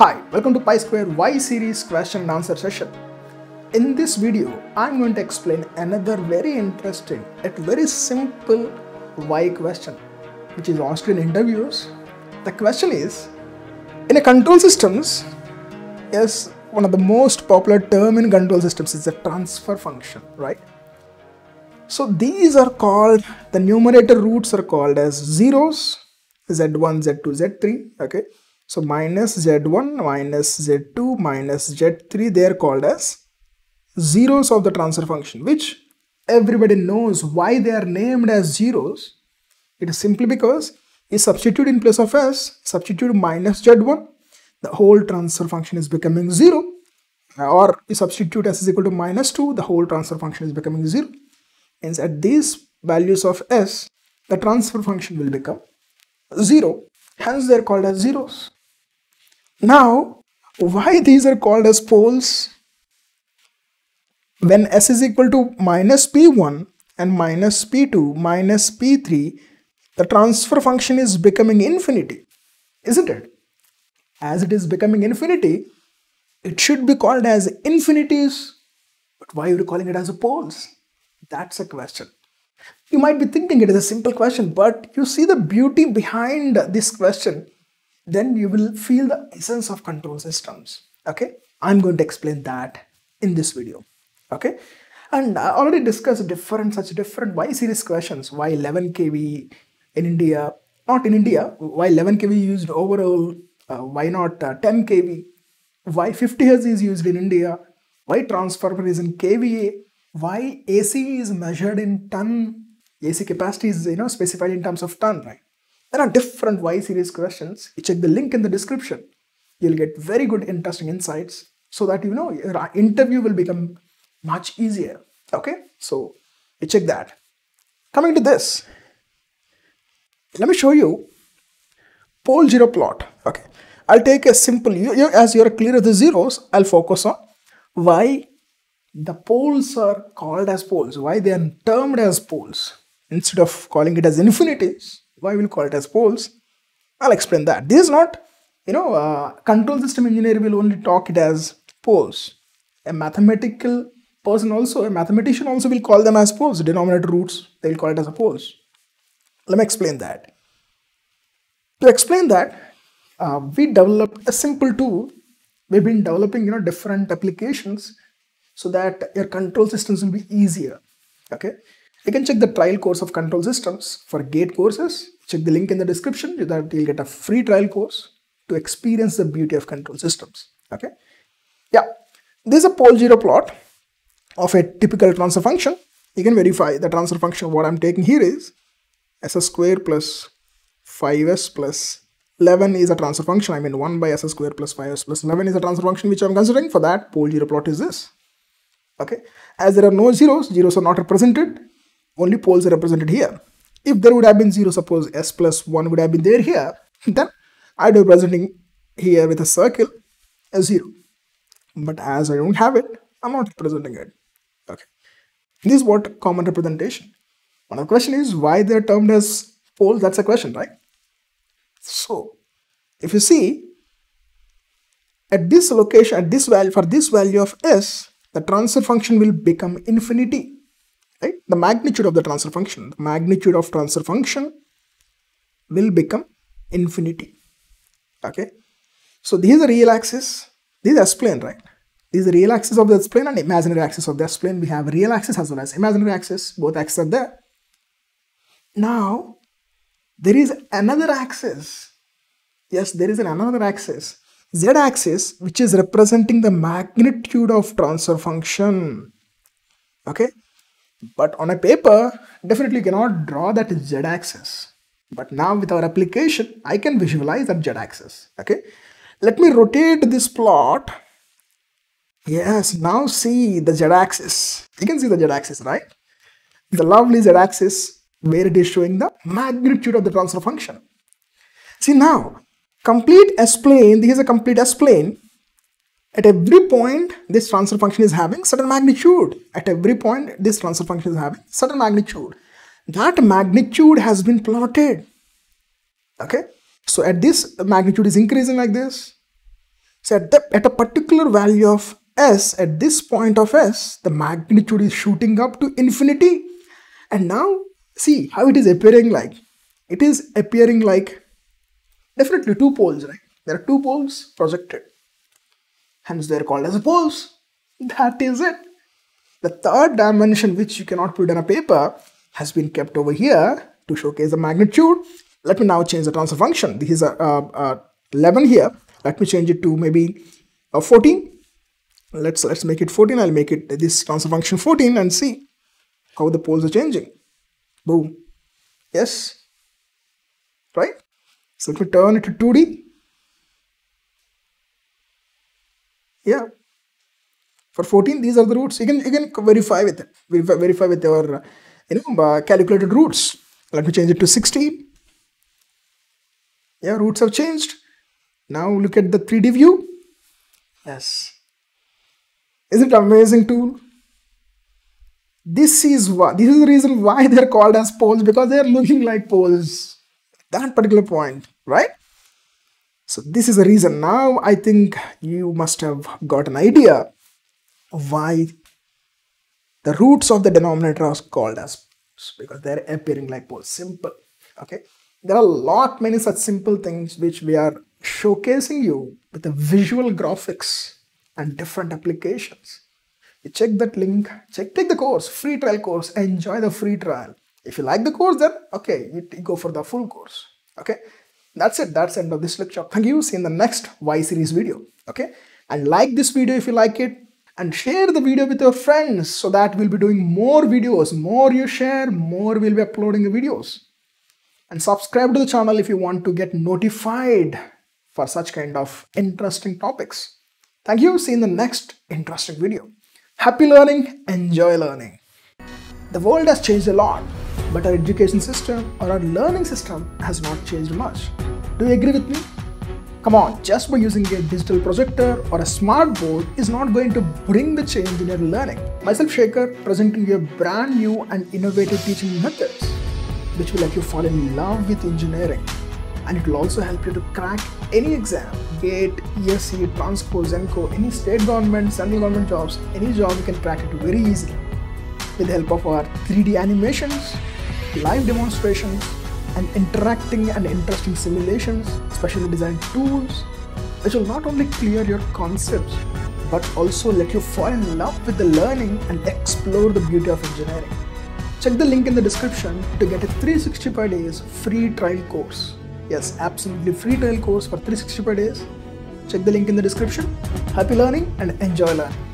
Hi, welcome to Pi Square Why series question and answer session. In this video, I'm going to explain another very interesting yet very simple why question, which is asked in interviews. The question is, in a control systems, yes, one of the most popular term in control systems is the transfer function, right? So these are called, the numerator roots are called as zeros, z1, z2, z3, okay? So minus z1 minus z2 minus z3, they are called as zeros of the transfer function, which everybody knows why they are named as zeros. It is simply because you substitute in place of s, substitute minus z1, the whole transfer function is becoming 0 or you substitute s is equal to minus 2 the whole transfer function is becoming 0 hence at these values of s the transfer function will become 0 hence they are called as zeros now why these are called as poles when s is equal to minus p1 and minus p2 minus p3 the transfer function is becoming infinity isn't it as it is becoming infinity, it should be called as infinities. But why are you calling it as poles? That's a question. You might be thinking it is a simple question, but you see the beauty behind this question, then you will feel the essence of control systems. Okay, I'm going to explain that in this video. Okay, and I already discussed different such different Why series questions. Why 11 kV in India? Not in India. Why 11 kV used overall uh, why not uh, 10 kV? Why 50 Hz is used in India? Why transformer is in kVA? Why AC is measured in ton? AC capacity is you know specified in terms of ton, right? There are different Why series questions. You check the link in the description. You'll get very good, interesting insights so that you know your interview will become much easier. Okay, so you check that. Coming to this, let me show you pole zero plot. Okay, I'll take a simple, as you're clear of the zeros, I'll focus on why the poles are called as poles, why they are termed as poles. Instead of calling it as infinities, why we'll call it as poles? I'll explain that. This is not, you know, uh, control system engineer will only talk it as poles. A mathematical person also, a mathematician also will call them as poles, denominator roots, they will call it as a poles. Let me explain that. To explain that, uh, we developed a simple tool. We've been developing, you know, different applications so that your control systems will be easier. Okay. You can check the trial course of control systems for gate courses. Check the link in the description so that you'll get a free trial course to experience the beauty of control systems. Okay. Yeah. This is a pole zero plot of a typical transfer function. You can verify the transfer function. What I'm taking here is s square plus 5s plus 11 is a transfer function. I mean 1 by s square plus 5s plus 11 is a transfer function which I'm considering. For that, pole zero plot is this. Okay. As there are no zeros, zeros are not represented. Only poles are represented here. If there would have been zero, suppose s plus 1 would have been there here, then I'd be representing here with a circle a 0. But as I don't have it, I'm not representing it. Okay. This is what common representation. One of the question is why they're termed as poles. That's a question, right? So, if you see, at this location, at this value, for this value of s, the transfer function will become infinity. Right? The magnitude of the transfer function, the magnitude of transfer function will become infinity. Okay. So, this is the real axis, this is S-plane, right? This is the real axis of the S-plane and imaginary axis of the S-plane. We have real axis as well as imaginary axis, both axes are there. Now, there is another axis. Yes, there is an another axis. Z axis, which is representing the magnitude of transfer function. Okay. But on a paper, definitely cannot draw that Z axis. But now with our application, I can visualize that Z axis. Okay. Let me rotate this plot. Yes, now see the Z axis. You can see the Z axis, right? The lovely Z axis where it is showing the magnitude of the transfer function. See now, complete S-plane, this is a complete S-plane. At every point, this transfer function is having certain magnitude. At every point, this transfer function is having certain magnitude. That magnitude has been plotted. Okay. So at this magnitude is increasing like this. So at, the, at a particular value of s, at this point of s, the magnitude is shooting up to infinity. And now see how it is appearing like. It is appearing like definitely two poles, right? There are two poles projected. Hence they are called as poles. That is it. The third dimension which you cannot put on a paper has been kept over here to showcase the magnitude. Let me now change the transfer function. This is a, a, a 11 here. Let me change it to maybe a 14. Let's let's make it 14. I'll make it this transfer function 14 and see how the poles are changing. Boom. Yes. Right? So let me turn it to 2D. Yeah. For 14, these are the roots. You can you can verify with it. Verify, with your you know uh, calculated roots. Let me change it to 16. Yeah, roots have changed. Now look at the 3D view. Yes. Is it amazing tool? This is why this is the reason why they're called as poles because they're looking like poles. That particular point, right? So this is the reason. Now I think you must have got an idea why the roots of the denominator are called as because they're appearing like poles. Simple. Okay. There are a lot many such simple things which we are showcasing you with the visual graphics and different applications. You check that link, check take the course, free trial course, enjoy the free trial. If you like the course, then okay, you go for the full course. Okay. That's it. That's the end of this lecture. Thank you. See in the next Why series video. Okay. And like this video if you like it and share the video with your friends so that we'll be doing more videos. More you share, more we'll be uploading the videos. And subscribe to the channel if you want to get notified for such kind of interesting topics. Thank you. See you in the next interesting video. Happy learning. Enjoy learning. The world has changed a lot, but our education system or our learning system has not changed much. Do you agree with me? Come on, just by using a digital projector or a smart board is not going to bring the change in your learning. Myself Sekhar presenting you a brand new and innovative teaching methods which will let you fall in love with engineering and it will also help you to crack any exam, GATE, ESE, Transco, GENCO, any state government, central government jobs, any job you can crack it very easily with the help of our 3D animations, live demonstrations, and interacting and interesting simulations, specially designed tools, which will not only clear your concepts but also let you fall in love with the learning and explore the beauty of engineering. Check the link in the description to get a 365 days free trial course. Yes, absolutely free trial course for 365 days. Check the link in the description. Happy learning and enjoy learning.